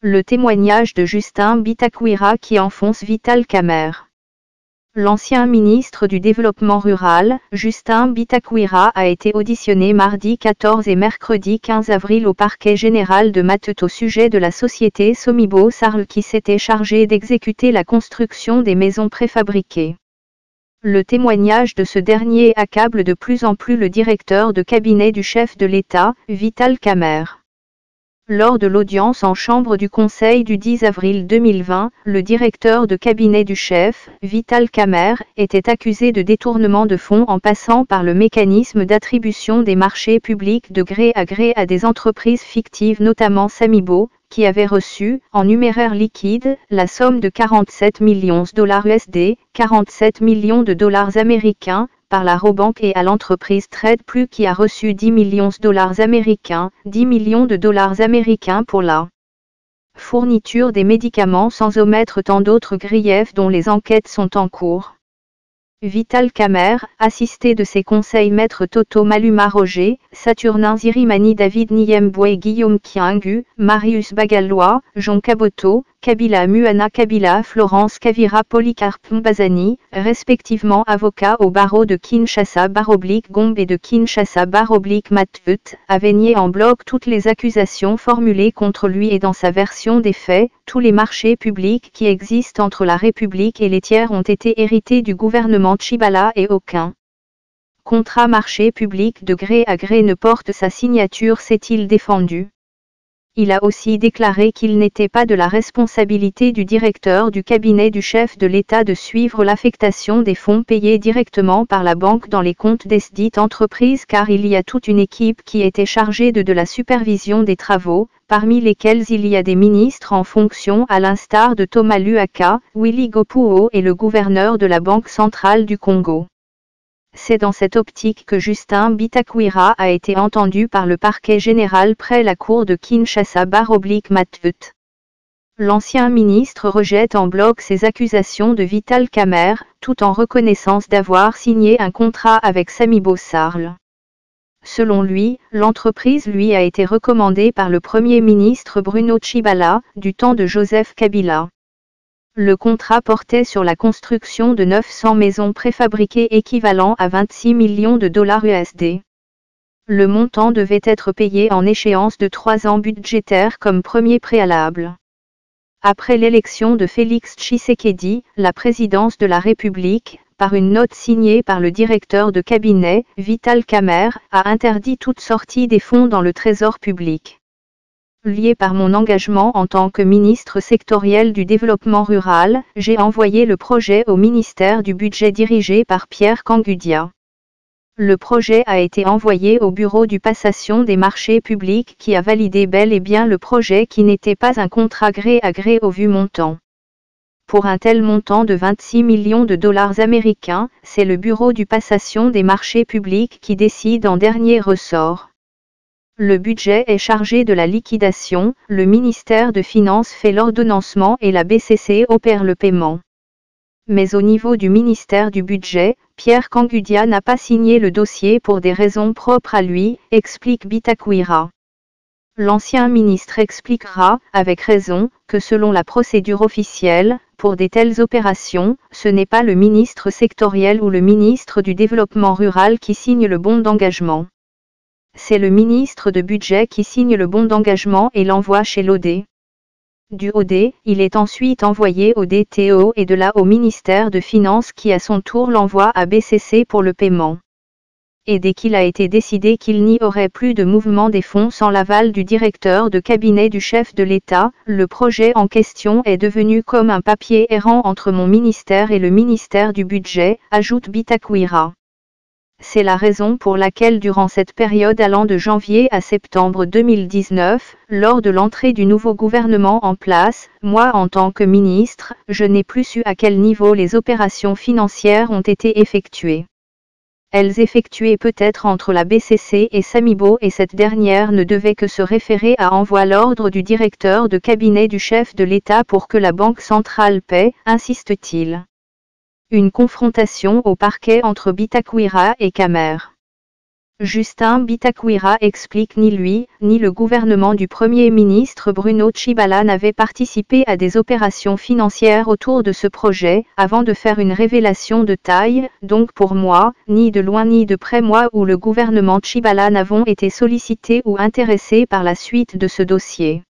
Le témoignage de Justin Bitakwira qui enfonce Vital Kamer. L'ancien ministre du Développement rural, Justin Bitakwira a été auditionné mardi 14 et mercredi 15 avril au parquet général de Matet au sujet de la société Somibo Sarl qui s'était chargée d'exécuter la construction des maisons préfabriquées. Le témoignage de ce dernier accable de plus en plus le directeur de cabinet du chef de l'État, Vital Kamer. Lors de l'audience en chambre du Conseil du 10 avril 2020, le directeur de cabinet du chef, Vital Kamer, était accusé de détournement de fonds en passant par le mécanisme d'attribution des marchés publics de gré à gré à des entreprises fictives notamment Samibo, qui avait reçu, en numéraire liquide, la somme de 47 millions de dollars USD, 47 millions de dollars américains, par la Robank et à l'entreprise Trade Plus qui a reçu 10 millions de dollars américains, 10 millions de dollars américains pour la fourniture des médicaments sans omettre tant d'autres griefs dont les enquêtes sont en cours. Vital Kamer, assisté de ses conseils maîtres Toto Maluma Roger, Saturnin Zirimani David Niemboué Guillaume Kiangu, Marius Bagalois, Jean Caboto, Kabila Muana Kabila Florence Kavira Polycarpe Mbazani, respectivement avocats au barreau de Kinshasa Baroblique Gombe et de Kinshasa Baroblique Matvut, avaient nié en bloc toutes les accusations formulées contre lui et dans sa version des faits, tous les marchés publics qui existent entre la République et les tiers ont été hérités du gouvernement Chibala et aucun contrat marché public de gré à gré ne porte sa signature s'est-il défendu? Il a aussi déclaré qu'il n'était pas de la responsabilité du directeur du cabinet du chef de l'État de suivre l'affectation des fonds payés directement par la banque dans les comptes des dites entreprises car il y a toute une équipe qui était chargée de, de la supervision des travaux, parmi lesquels il y a des ministres en fonction à l'instar de Thomas Luaka, Willy Gopuo et le gouverneur de la Banque centrale du Congo. C'est dans cette optique que Justin Bitakwira a été entendu par le parquet général près la cour de Kinshasa Baroblique Matvut. L'ancien ministre rejette en bloc ces accusations de Vital Kamer, tout en reconnaissance d'avoir signé un contrat avec Samibo Sarl. Selon lui, l'entreprise lui a été recommandée par le Premier ministre Bruno Chibala, du temps de Joseph Kabila. Le contrat portait sur la construction de 900 maisons préfabriquées équivalent à 26 millions de dollars USD. Le montant devait être payé en échéance de trois ans budgétaires comme premier préalable. Après l'élection de Félix Tshisekedi, la présidence de la République, par une note signée par le directeur de cabinet, Vital Kamer, a interdit toute sortie des fonds dans le trésor public lié par mon engagement en tant que ministre sectoriel du développement rural, j'ai envoyé le projet au ministère du Budget dirigé par Pierre Cangudia. Le projet a été envoyé au bureau du passation des marchés publics qui a validé bel et bien le projet qui n'était pas un contrat gré à gré au vu montant. Pour un tel montant de 26 millions de dollars américains, c'est le bureau du passation des marchés publics qui décide en dernier ressort. Le budget est chargé de la liquidation, le ministère de Finances fait l'ordonnancement et la BCC opère le paiement. Mais au niveau du ministère du Budget, Pierre Cangudia n'a pas signé le dossier pour des raisons propres à lui, explique Bitakwira. L'ancien ministre expliquera, avec raison, que selon la procédure officielle, pour des telles opérations, ce n'est pas le ministre sectoriel ou le ministre du Développement rural qui signe le bon d'engagement c'est le ministre de Budget qui signe le bon d'engagement et l'envoie chez l'OD. Du OD, il est ensuite envoyé au DTO et de là au ministère de Finances qui à son tour l'envoie à BCC pour le paiement. Et dès qu'il a été décidé qu'il n'y aurait plus de mouvement des fonds sans l'aval du directeur de cabinet du chef de l'État, le projet en question est devenu comme un papier errant entre mon ministère et le ministère du Budget, ajoute Bitakwira. C'est la raison pour laquelle durant cette période allant de janvier à septembre 2019, lors de l'entrée du nouveau gouvernement en place, moi en tant que ministre, je n'ai plus su à quel niveau les opérations financières ont été effectuées. Elles effectuées peut-être entre la BCC et Samibo et cette dernière ne devait que se référer à envoi l'ordre du directeur de cabinet du chef de l'État pour que la Banque centrale paie, insiste-t-il. Une confrontation au parquet entre Bitakwira et Kamer. Justin Bitakuira explique ni lui, ni le gouvernement du Premier ministre Bruno Chibala n'avaient participé à des opérations financières autour de ce projet, avant de faire une révélation de taille, donc pour moi, ni de loin ni de près moi ou le gouvernement Chibala n'avons été sollicités ou intéressés par la suite de ce dossier.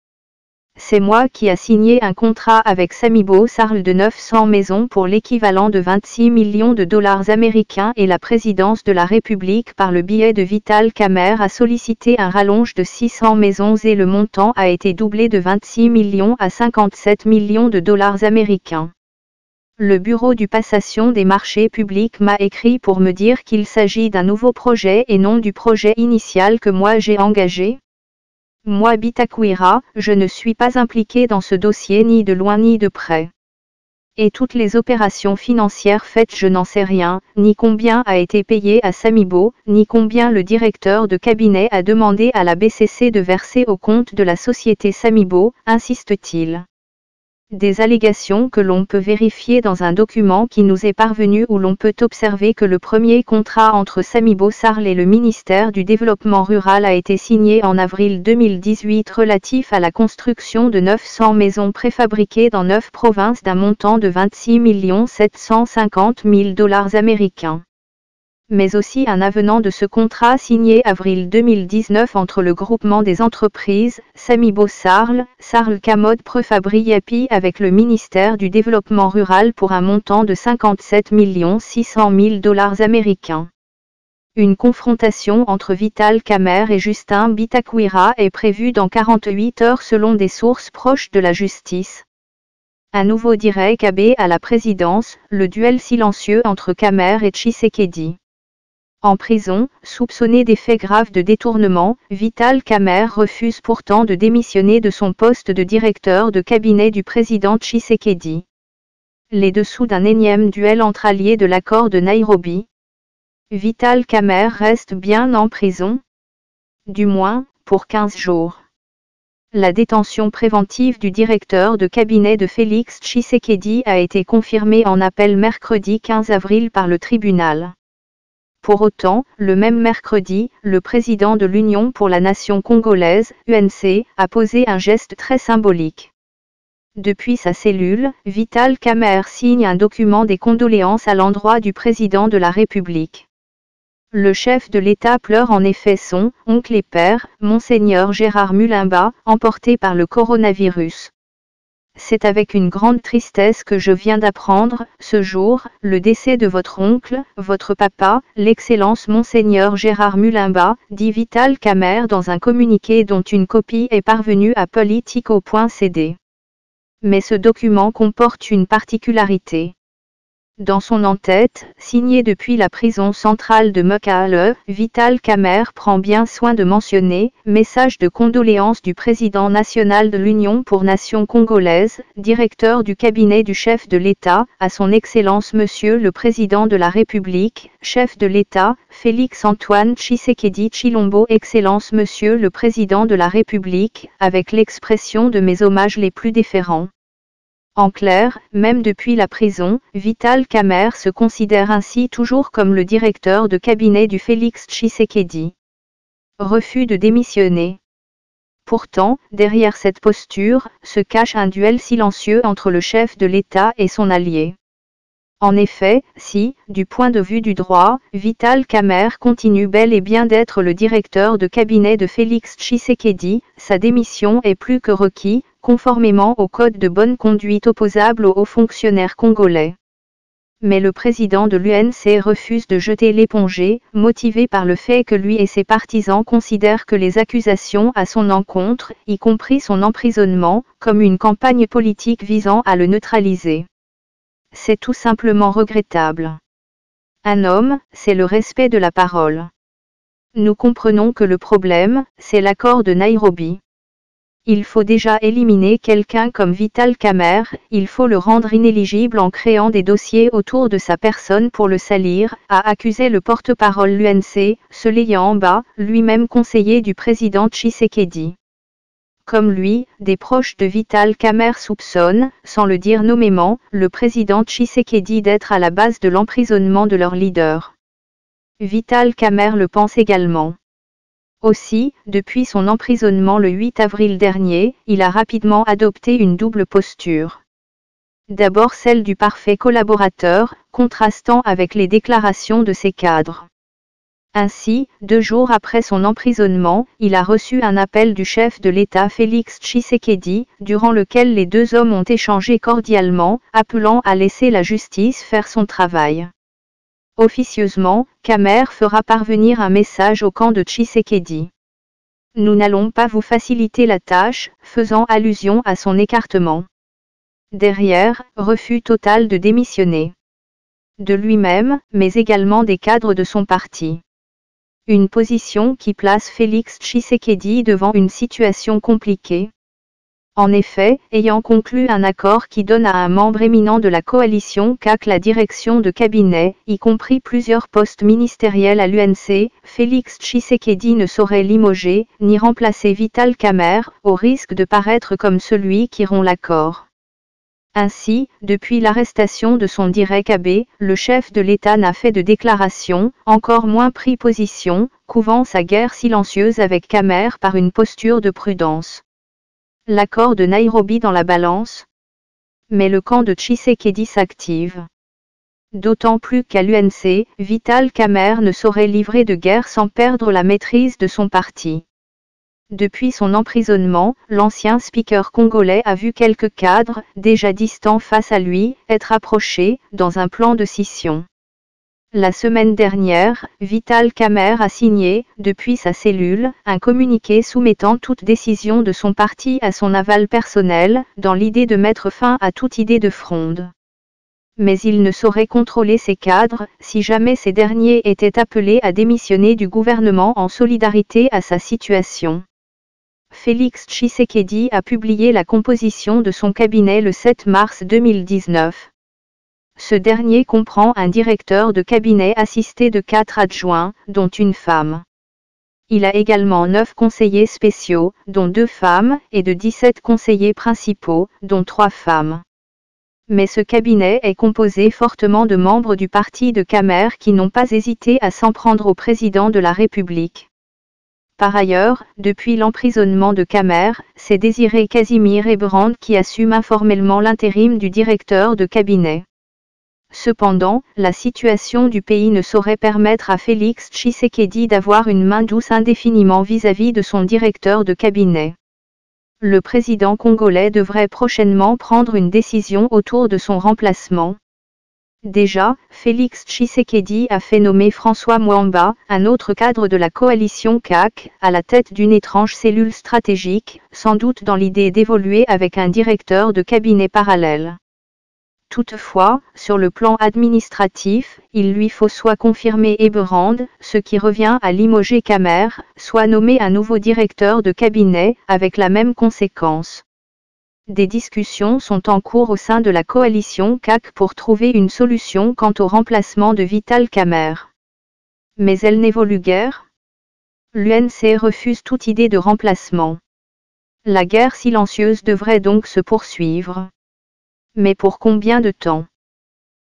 C'est moi qui a signé un contrat avec Samibo Sarl de 900 maisons pour l'équivalent de 26 millions de dollars américains et la présidence de la République par le biais de Vital Camer a sollicité un rallonge de 600 maisons et le montant a été doublé de 26 millions à 57 millions de dollars américains. Le Bureau du Passation des marchés publics m'a écrit pour me dire qu'il s'agit d'un nouveau projet et non du projet initial que moi j'ai engagé, moi Bitakuira, je ne suis pas impliqué dans ce dossier ni de loin ni de près. Et toutes les opérations financières faites je n'en sais rien, ni combien a été payé à Samibo, ni combien le directeur de cabinet a demandé à la BCC de verser au compte de la société Samibo, insiste-t-il des allégations que l'on peut vérifier dans un document qui nous est parvenu où l'on peut observer que le premier contrat entre Samibo Sarl et le ministère du Développement rural a été signé en avril 2018 relatif à la construction de 900 maisons préfabriquées dans 9 provinces d'un montant de 26 750 000 dollars américains mais aussi un avenant de ce contrat signé avril 2019 entre le groupement des entreprises, Samibo Sarl, Sarl Kamod Prefabri Yapi avec le ministère du Développement rural pour un montant de 57 600 000 dollars américains. Une confrontation entre Vital Kamer et Justin Bitakuira est prévue dans 48 heures selon des sources proches de la justice. Un nouveau direct AB à la présidence, le duel silencieux entre Kamer et Tshisekedi. En prison, soupçonné des faits graves de détournement, Vital Kamer refuse pourtant de démissionner de son poste de directeur de cabinet du président Tshisekedi. Les dessous d'un énième duel entre alliés de l'accord de Nairobi. Vital Kamer reste bien en prison. Du moins, pour 15 jours. La détention préventive du directeur de cabinet de Félix Tshisekedi a été confirmée en appel mercredi 15 avril par le tribunal. Pour autant, le même mercredi, le président de l'Union pour la nation congolaise, UNC, a posé un geste très symbolique. Depuis sa cellule, Vital Kamer signe un document des condoléances à l'endroit du président de la République. Le chef de l'État pleure en effet son oncle et père, Monseigneur Gérard Mulimba, emporté par le coronavirus. C'est avec une grande tristesse que je viens d'apprendre, ce jour, le décès de votre oncle, votre papa, l'Excellence Monseigneur Gérard Mulimba, dit Vital Camer dans un communiqué dont une copie est parvenue à politico.cd. Mais ce document comporte une particularité. Dans son en-tête, signé depuis la prison centrale de Mekale, Vital Kamer prend bien soin de mentionner message de condoléances du président national de l'Union pour Nations congolaises, directeur du cabinet du chef de l'État, à son Excellence Monsieur le Président de la République, chef de l'État, Félix Antoine Tshisekedi Chilombo Excellence Monsieur le Président de la République, avec l'expression de mes hommages les plus déférents. En clair, même depuis la prison, Vital Kamer se considère ainsi toujours comme le directeur de cabinet du Félix Tshisekedi. Refus de démissionner. Pourtant, derrière cette posture, se cache un duel silencieux entre le chef de l'État et son allié. En effet, si, du point de vue du droit, Vital Kamer continue bel et bien d'être le directeur de cabinet de Félix Tshisekedi, sa démission est plus que requis, conformément au code de bonne conduite opposable aux hauts fonctionnaires congolais. Mais le président de l'UNC refuse de jeter l'épongée, motivé par le fait que lui et ses partisans considèrent que les accusations à son encontre, y compris son emprisonnement, comme une campagne politique visant à le neutraliser. C'est tout simplement regrettable. Un homme, c'est le respect de la parole. Nous comprenons que le problème, c'est l'accord de Nairobi. Il faut déjà éliminer quelqu'un comme Vital Kamer, il faut le rendre inéligible en créant des dossiers autour de sa personne pour le salir, a accusé le porte-parole l'UNC, se l'ayant en bas, lui-même conseiller du président Tshisekedi. Comme lui, des proches de Vital Kamer soupçonnent, sans le dire nommément, le président Tshisekedi d'être à la base de l'emprisonnement de leur leader. Vital Kamer le pense également. Aussi, depuis son emprisonnement le 8 avril dernier, il a rapidement adopté une double posture. D'abord celle du parfait collaborateur, contrastant avec les déclarations de ses cadres. Ainsi, deux jours après son emprisonnement, il a reçu un appel du chef de l'État Félix Tshisekedi, durant lequel les deux hommes ont échangé cordialement, appelant à laisser la justice faire son travail. Officieusement, Kamer fera parvenir un message au camp de Tshisekedi. Nous n'allons pas vous faciliter la tâche, faisant allusion à son écartement. Derrière, refus total de démissionner. De lui-même, mais également des cadres de son parti. Une position qui place Félix Tshisekedi devant une situation compliquée. En effet, ayant conclu un accord qui donne à un membre éminent de la coalition CAC la direction de cabinet, y compris plusieurs postes ministériels à l'UNC, Félix Tshisekedi ne saurait limoger, ni remplacer Vital Kamer, au risque de paraître comme celui qui rompt l'accord. Ainsi, depuis l'arrestation de son direct abbé, le chef de l'État n'a fait de déclaration, encore moins pris position, couvant sa guerre silencieuse avec Kamer par une posture de prudence. L'accord de Nairobi dans la balance Mais le camp de Tshisekedi s'active. D'autant plus qu'à l'UNC, Vital Kamer ne saurait livrer de guerre sans perdre la maîtrise de son parti. Depuis son emprisonnement, l'ancien speaker congolais a vu quelques cadres, déjà distants face à lui, être approchés, dans un plan de scission. La semaine dernière, Vital Kamer a signé, depuis sa cellule, un communiqué soumettant toute décision de son parti à son aval personnel, dans l'idée de mettre fin à toute idée de fronde. Mais il ne saurait contrôler ses cadres, si jamais ces derniers étaient appelés à démissionner du gouvernement en solidarité à sa situation. Félix Tshisekedi a publié la composition de son cabinet le 7 mars 2019. Ce dernier comprend un directeur de cabinet assisté de quatre adjoints, dont une femme. Il a également neuf conseillers spéciaux, dont deux femmes, et de 17 conseillers principaux, dont trois femmes. Mais ce cabinet est composé fortement de membres du parti de Kamer qui n'ont pas hésité à s'en prendre au président de la République. Par ailleurs, depuis l'emprisonnement de Kamer, c'est Désiré Casimir Ebrand qui assume informellement l'intérim du directeur de cabinet. Cependant, la situation du pays ne saurait permettre à Félix Tshisekedi d'avoir une main douce indéfiniment vis-à-vis de son directeur de cabinet. Le président congolais devrait prochainement prendre une décision autour de son remplacement. Déjà, Félix Tshisekedi a fait nommer François Mwamba, un autre cadre de la coalition CAC, à la tête d'une étrange cellule stratégique, sans doute dans l'idée d'évoluer avec un directeur de cabinet parallèle. Toutefois, sur le plan administratif, il lui faut soit confirmer Eberand, ce qui revient à limoger Kamer, soit nommer un nouveau directeur de cabinet, avec la même conséquence. Des discussions sont en cours au sein de la coalition CAC pour trouver une solution quant au remplacement de Vital Kamer. Mais elle n'évolue guère. L'UNC refuse toute idée de remplacement. La guerre silencieuse devrait donc se poursuivre. Mais pour combien de temps?